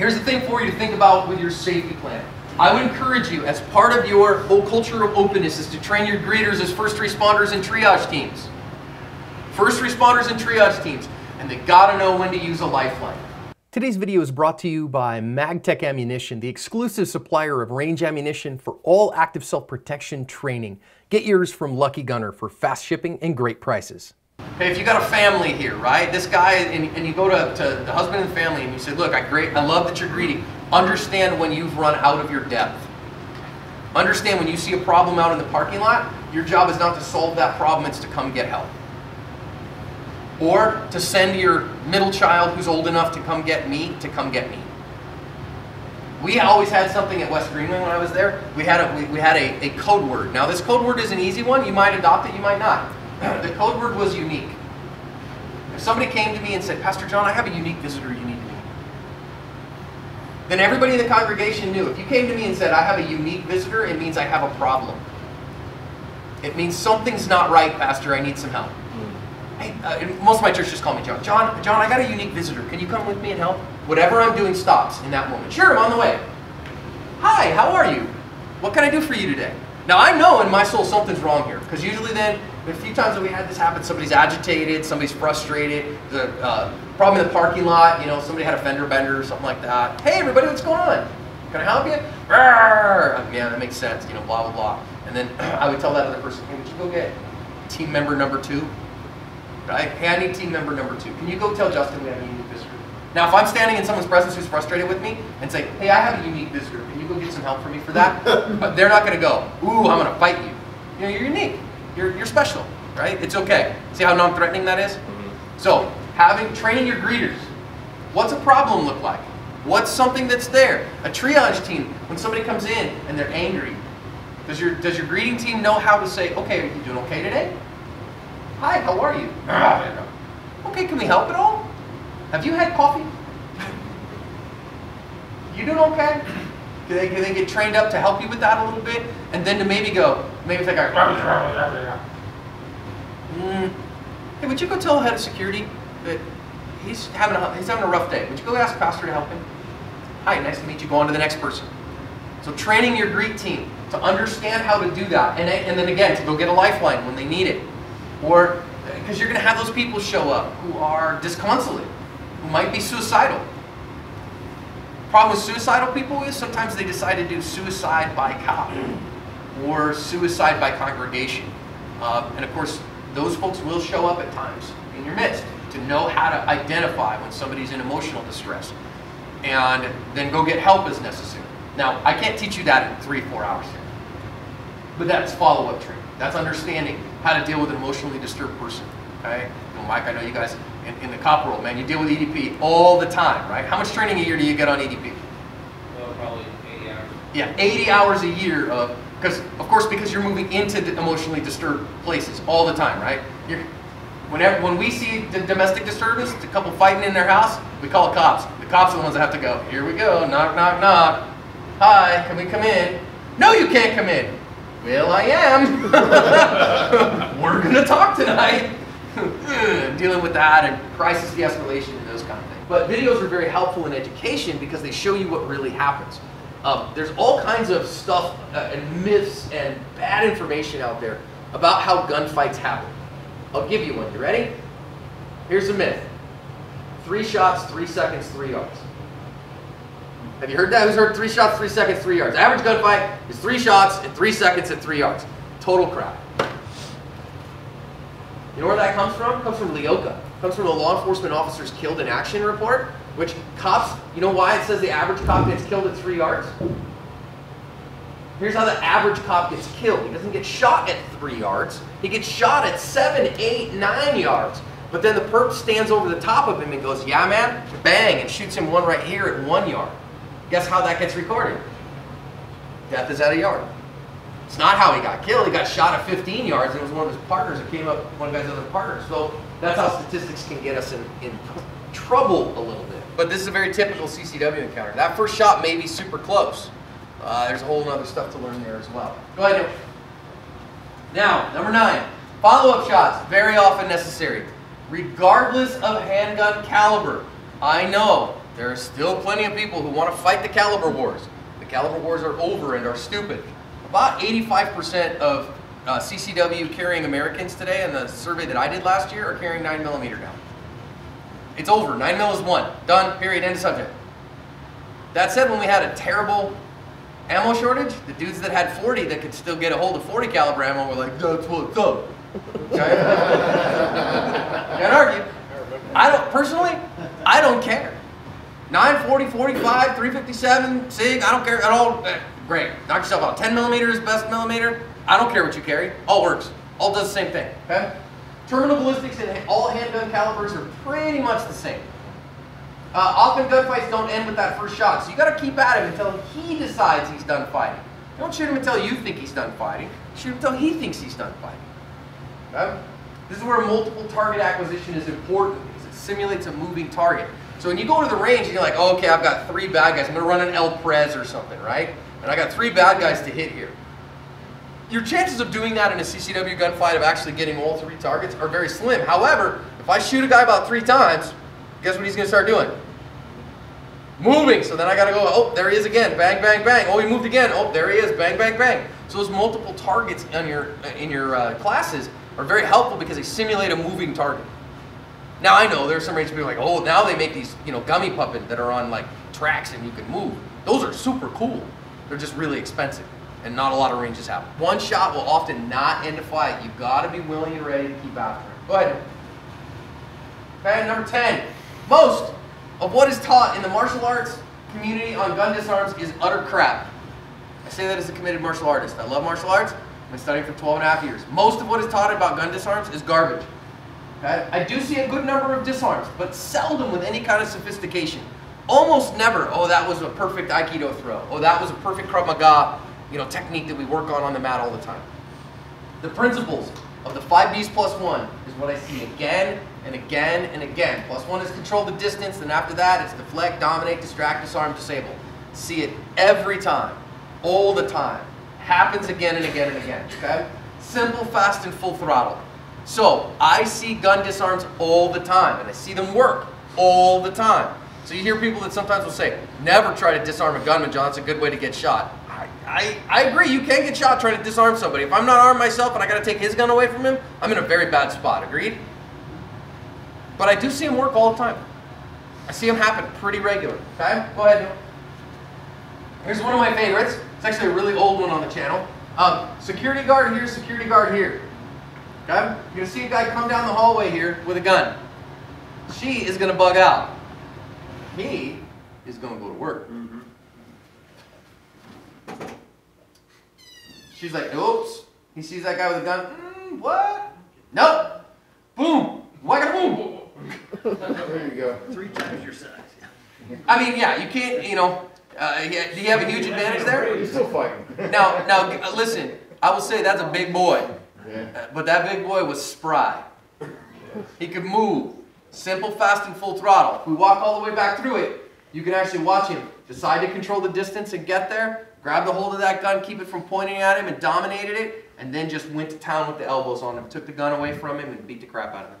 Here's the thing for you to think about with your safety plan. I would encourage you, as part of your whole culture of openness, is to train your greeters as first responders and triage teams. First responders and triage teams, and they gotta know when to use a lifeline. Today's video is brought to you by MagTech Ammunition, the exclusive supplier of range ammunition for all active self-protection training. Get yours from Lucky Gunner for fast shipping and great prices. If you got a family here, right? This guy, and, and you go to, to the husband and family and you say, look, I great, I love that you're greedy. Understand when you've run out of your depth. Understand when you see a problem out in the parking lot, your job is not to solve that problem, it's to come get help or to send your middle child who's old enough to come get me to come get me. We always had something at West Greenway when I was there. We had a, we, we had a, a code word. Now this code word is an easy one. You might adopt it, you might not. The code word was unique. If somebody came to me and said, Pastor John, I have a unique visitor you need to meet. Then everybody in the congregation knew. If you came to me and said, I have a unique visitor, it means I have a problem. It means something's not right, Pastor, I need some help. Hey, uh, most of my church just call me John. John, John, I got a unique visitor. Can you come with me and help? Whatever I'm doing stops in that moment. Sure, I'm on the way. Hi, how are you? What can I do for you today? Now I know in my soul something's wrong here, because usually then, a few times that we had this happen, somebody's agitated, somebody's frustrated, the uh, problem in the parking lot, you know, somebody had a fender bender or something like that. Hey everybody, what's going on? Can I help you? Rawr! Yeah, that makes sense, you know, blah, blah, blah. And then I would tell that other person, hey, would you go get team member number two? Right? Hey, I need team member number two. Can you go tell Justin we have a unique visitor? Now, if I'm standing in someone's presence who's frustrated with me and say, hey, I have a unique visitor, can you go get some help for me for that? but they're not going to go, ooh, I'm going to fight you. You know, you're unique. You're, you're special, right? It's okay. See how non-threatening that is? Mm-hmm. So, having, training your greeters. What's a problem look like? What's something that's there? A triage team, when somebody comes in and they're angry, does your, does your greeting team know how to say, okay, are you doing okay today? Hi, how are you? Okay, can we help at all? Have you had coffee? You doing okay? Can they, can they get trained up to help you with that a little bit? And then to maybe go, maybe think, mm, hey, would you go tell the head of security that he's having, a, he's having a rough day? Would you go ask pastor to help him? Hi, nice to meet you. Go on to the next person. So training your greet team to understand how to do that. And, and then again, to go get a lifeline when they need it. Or because you're going to have those people show up who are disconsolate, who might be suicidal. Problem with suicidal people is sometimes they decide to do suicide by cop or suicide by congregation. Uh, and of course, those folks will show up at times in your midst to know how to identify when somebody's in emotional distress and then go get help as necessary. Now, I can't teach you that in three, four hours here, but that's follow-up training. That's understanding how to deal with an emotionally disturbed person. Okay? You know, Mike, I know you guys in, in, the cop world, man, you deal with EDP all the time, right? How much training a year do you get on EDP? Well, probably 80 hours. Yeah, 80 hours a year of, because of course, because you're moving into emotionally disturbed places all the time, right? You're, whenever when we see the domestic disturbance, a couple fighting in their house, we call the cops. The cops are the ones that have to go. Here we go, knock, knock, knock. Hi, can we come in? No, you can't come in. Well, I am. We're going to talk tonight. Dealing with that and crisis de-escalation and those kind of things. But videos are very helpful in education because they show you what really happens. Um, there's all kinds of stuff uh, and myths and bad information out there about how gunfights happen. I'll give you one. You ready? Here's a myth. Three shots, three seconds, three yards. Have you heard that? Who's heard three shots, three seconds, three yards? Average gunfight is three shots in three seconds at three yards. Total crap. You know where that comes from? It comes from LEOKA. It comes from a law enforcement officers killed in action report, which cops, you know why it says the average cop gets killed at three yards? Here's how the average cop gets killed. He doesn't get shot at three yards. He gets shot at seven, eight, nine yards. But then the perp stands over the top of him and goes, yeah, man, bang, and shoots him one right here at one yard. Guess how that gets recorded? Death is at a yard. It's not how he got killed. He got shot at 15 yards, and it was one of his partners that came up, one of his other partners. So that's how statistics can get us in, in trouble a little bit. But this is a very typical CCW encounter. That first shot may be super close. Uh, there's a whole other stuff to learn there as well. Go ahead. Now, number nine, follow-up shots, very often necessary. Regardless of handgun caliber, I know There are still plenty of people who want to fight the caliber wars. The caliber wars are over and are stupid. About 85% of uh, CCW carrying Americans today, in the survey that I did last year, are carrying 9 millimeter now. It's over. 9 mil is one. Done. Period. End of subject. That said, when we had a terrible ammo shortage, the dudes that had 40 that could still get a hold of 40 caliber ammo were like, that's what's up. Okay? Can't argue. I don't, personally, I don't care. 940, 45, 357, SIG, I don't care at all. Eh, Great. Knock yourself out. 10 millimeters, best millimeter. I don't care what you carry. All works. All does the same thing. Okay? Terminal ballistics and all handgun calibers are pretty much the same. Uh, often gunfights don't end with that first shot, so you got to keep at him until he decides he's done fighting. Don't shoot him until you think he's done fighting. Shoot him until he thinks he's done fighting. Okay? This is where multiple target acquisition is important because it simulates a moving target. So when you go to the range and you're like, oh, okay, I've got three bad guys. I'm to run an El Prez or something, right? And I got three bad guys to hit here. Your chances of doing that in a CCW gunfight of actually getting all three targets are very slim. However, if I shoot a guy about three times, guess what he's going to start doing? Moving. So then I got to go, oh, there he is again. Bang, bang, bang. Oh, he moved again. Oh, there he is. Bang, bang, bang. So those multiple targets in your, in your uh, classes are very helpful because they simulate a moving target. Now I know there's some range people like, oh, now they make these, you know, gummy puppet that are on like tracks and you can move. Those are super cool. They're just really expensive and not a lot of ranges have. One shot will often not end a fight. You've got to be willing and ready to keep after it. Go ahead. Okay, number 10. Most of what is taught in the martial arts community on gun disarms is utter crap. I say that as a committed martial artist. I love martial arts. I've been studying for 12 and a half years. Most of what is taught about gun disarms is garbage. Okay? I do see a good number of disarms, but seldom with any kind of sophistication. Almost never, oh, that was a perfect Aikido throw. Oh, that was a perfect Krav Maga you know, technique that we work on on the mat all the time. The principles of the 5Ds plus 1 is what I see again and again and again. Plus 1 is control the distance, then after that it's deflect, dominate, distract, disarm, disable. See it every time, all the time. Happens again and again and again, okay? Simple, fast, and full throttle. So, I see gun disarms all the time, and I see them work all the time. So you hear people that sometimes will say, never try to disarm a gunman, John, it's a good way to get shot. I, I agree, you can get shot trying to disarm somebody. If I'm not armed myself and I gotta take his gun away from him, I'm in a very bad spot, agreed? But I do see him work all the time. I see him happen pretty regular, okay? Go ahead. Here's one of my favorites. It's actually a really old one on the channel. Um, security guard here, security guard here. Okay? You're gonna see a guy come down the hallway here with a gun. She is gonna bug out. He is gonna go to work. She's like, oops. He sees that guy with a gun. Mm, what? Nope. Boom. Whack boom. There you go. Three times your size. I mean, yeah, you can't, you know, uh, yeah, do you have a huge advantage there? He's still fighting. Now, now, uh, listen, I will say that's a big boy. Yeah. Uh, But that big boy was spry. He could move. Simple, fast, and full throttle. If we walk all the way back through it, you can actually watch him decide to control the distance and get there, grab the hold of that gun, keep it from pointing at him, and dominated it, and then just went to town with the elbows on him, took the gun away from him, and beat the crap out of him.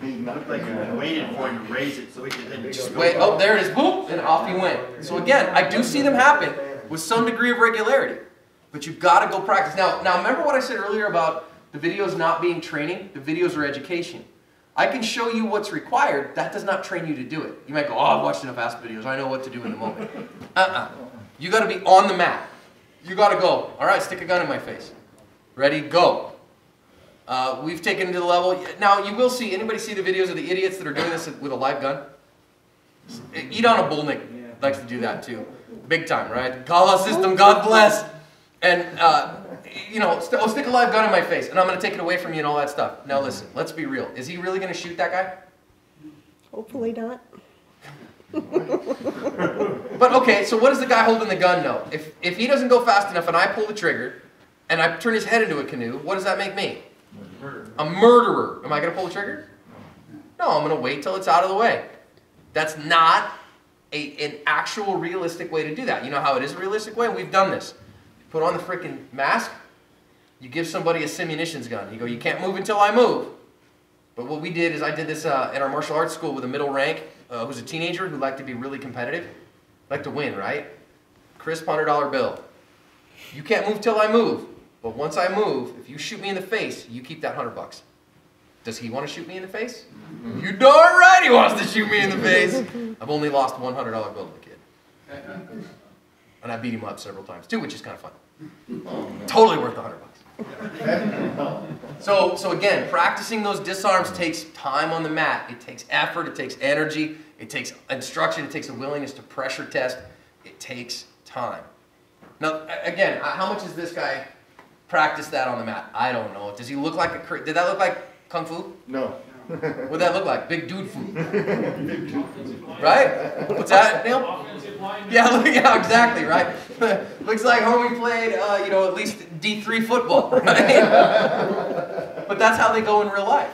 He's not Looked like you waited for him to raise it so he could then just. Wait, oh, there it is, boop, and off he went. So again, I do see them happen with some degree of regularity, but you've got to go practice. Now, now remember what I said earlier about the videos not being training? The videos are education. I can show you what's required. That does not train you to do it. You might go, oh, I've watched enough ASP videos. I know what to do in the moment. Uh-uh. You got to be on the mat. You got to go. All right, stick a gun in my face. Ready, go. Uh, we've taken it to the level. Now, you will see, anybody see the videos of the idiots that are doing this with a live gun? Eat on a Bullnick likes to do that too. Big time, right? Kala system, God bless. And, uh, you know, st- oh, stick a live gun in my face and I'm going to take it away from you and all that stuff. Now, listen, let's be real. Is he really going to shoot that guy? Hopefully not. But okay, so what does the guy holding the gun know? If, if he doesn't go fast enough and I pull the trigger and I turn his head into a canoe, what does that make me? A murderer. Am I going to pull the trigger? No, I'm going to wait till it's out of the way. That's not a, an actual realistic way to do that. You know how it is a realistic way? We've done this. Put on the freaking mask, you give somebody a simunitions gun. You go, you can't move until I move. But what we did is I did this uh, at our martial arts school with a middle rank uh, who's a teenager who liked to be really competitive, liked to win, right? Crisp hundred dollar bill. You can't move till I move, but once I move, if you shoot me in the face, you keep that hundred bucks. Does he want to shoot me in the face? You darn right he wants to shoot me in the face. I've only lost one hundred dollar bill to the kid, and I beat him up several times too, which is kind of fun. Totally worth the hundred bucks. So, so again, practicing those disarms takes time on the mat. It takes effort. It takes energy. It takes instruction. It takes a willingness to pressure test. It takes time. Now, again, how much has this guy practiced that on the mat? I don't know. Does he look like a? Did that look like kung fu? No. What'd that look like? Big dude food, right? What's that, Neil? Yeah, look- yeah, exactly, right? Looks like homie played, uh, you know, at least D3 football, right? but that's how they go in real life.